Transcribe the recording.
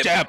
Chip.